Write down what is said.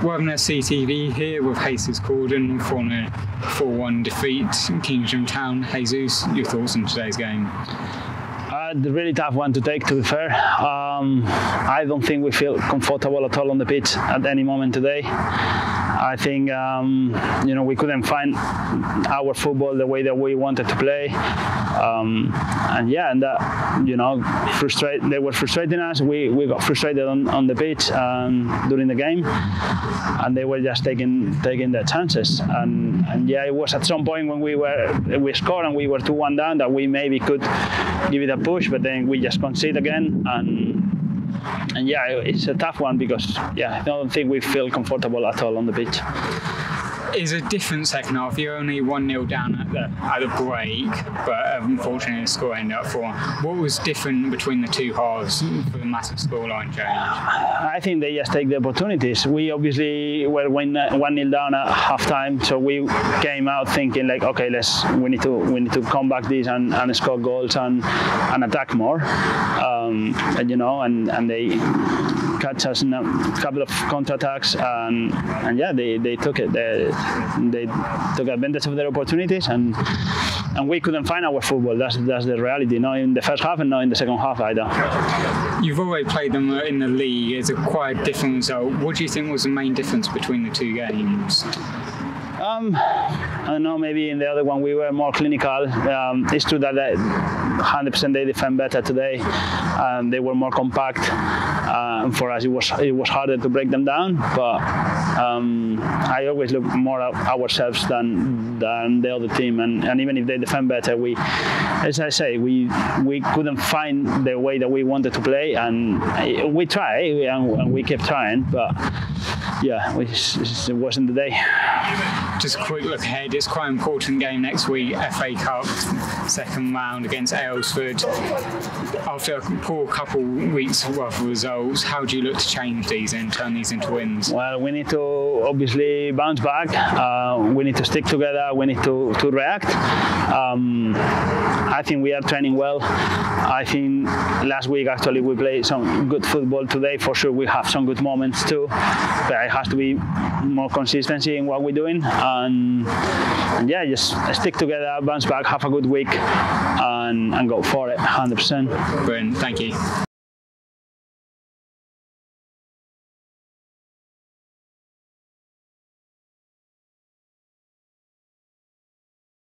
A CTV here with Jesus Cordon for a 4 1 defeat in Keynsham Town. Jesus, your thoughts on today's game? Uh, really tough one to take, to be fair. Um, I don't think we feel comfortable at all on the pitch at any moment today. I think um, you know we couldn't find our football the way that we wanted to play, um, and yeah, and that you know frustrate they were frustrating us. We, we got frustrated on, on the pitch um, during the game, and they were just taking taking their chances. And, and yeah, it was at some point when we were we scored and we were two one down that we maybe could give it a push, but then we just concede again and and yeah, it's a tough one because yeah, I don't think we feel comfortable at all on the pitch. Is a different second half. You're only one 0 down at the at the break, but unfortunately the score ended up four. What was different between the two halves for the massive scoreline change? I think they just take the opportunities. We obviously were one-nil down at half time, so we came out thinking like, okay, let's we need to we need to come back this and, and score goals and and attack more. Um, and you know, and and they catch us in a couple of counterattacks, and and yeah, they, they took it. They, they took advantage of their opportunities, and and we couldn't find our football. That's that's the reality. Not in the first half, and not in the second half either. You've already played them in the league. It's a quite different result. What do you think was the main difference between the two games? Um, I don't know. Maybe in the other one we were more clinical. Um, it's true that 100% they defend better today. Um, they were more compact. Uh, for us, it was it was harder to break them down. But um, I always look more at ourselves than than the other team. And, and even if they defend better, we, as I say, we we couldn't find the way that we wanted to play, and we try and, and we kept trying, but yeah, it wasn't the day. Just a quick look ahead. It's quite an important game next week. FA Cup second round against Aylesford. After a poor couple weeks worth of results, how do you look to change these and turn these into wins? Well, we need to obviously bounce back. Uh, we need to stick together. We need to, to react. Um, I think we are training well. I think last week actually we played some good football. Today for sure we have some good moments too. But it has to be more consistency in what we're doing and, and yeah, just stick together, bounce back, have a good week, and, and go for it 100%. Brilliant, thank you.